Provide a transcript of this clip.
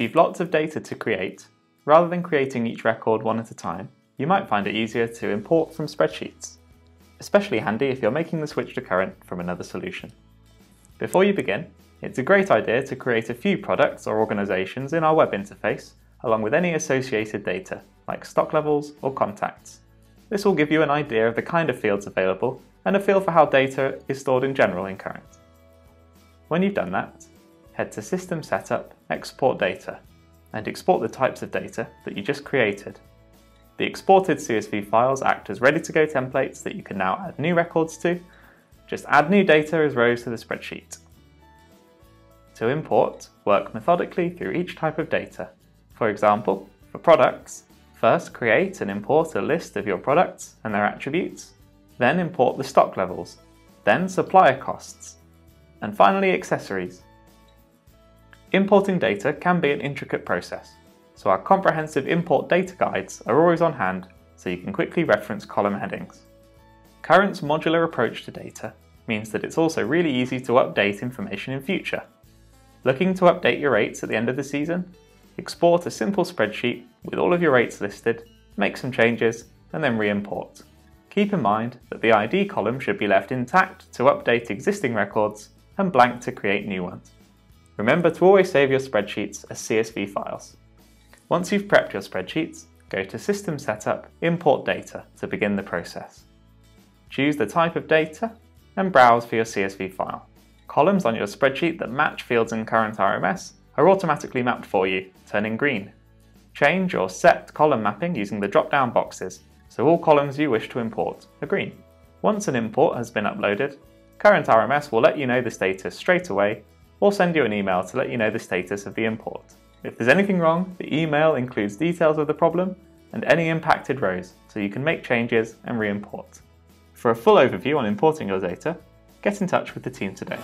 you've lots of data to create, rather than creating each record one at a time, you might find it easier to import from spreadsheets. Especially handy if you're making the switch to current from another solution. Before you begin, it's a great idea to create a few products or organisations in our web interface, along with any associated data, like stock levels or contacts. This will give you an idea of the kind of fields available and a feel for how data is stored in general in Current. When you've done that, head to System Setup, Export Data, and export the types of data that you just created. The exported CSV files act as ready-to-go templates that you can now add new records to. Just add new data as rows to the spreadsheet. To import, work methodically through each type of data. For example, for products, first create and import a list of your products and their attributes, then import the stock levels, then supplier costs, and finally accessories. Importing data can be an intricate process, so our comprehensive import data guides are always on hand so you can quickly reference column headings. Current's modular approach to data means that it's also really easy to update information in future. Looking to update your rates at the end of the season? Export a simple spreadsheet with all of your rates listed, make some changes, and then re-import. Keep in mind that the ID column should be left intact to update existing records and blank to create new ones. Remember to always save your spreadsheets as CSV files. Once you've prepped your spreadsheets, go to System Setup, Import Data to begin the process. Choose the type of data and browse for your CSV file. Columns on your spreadsheet that match fields in current RMS are automatically mapped for you, turning green. Change or set column mapping using the drop-down boxes, so all columns you wish to import are green. Once an import has been uploaded, Current RMS will let you know the status straight away or send you an email to let you know the status of the import. If there's anything wrong, the email includes details of the problem and any impacted rows, so you can make changes and re-import. For a full overview on importing your data, get in touch with the team today.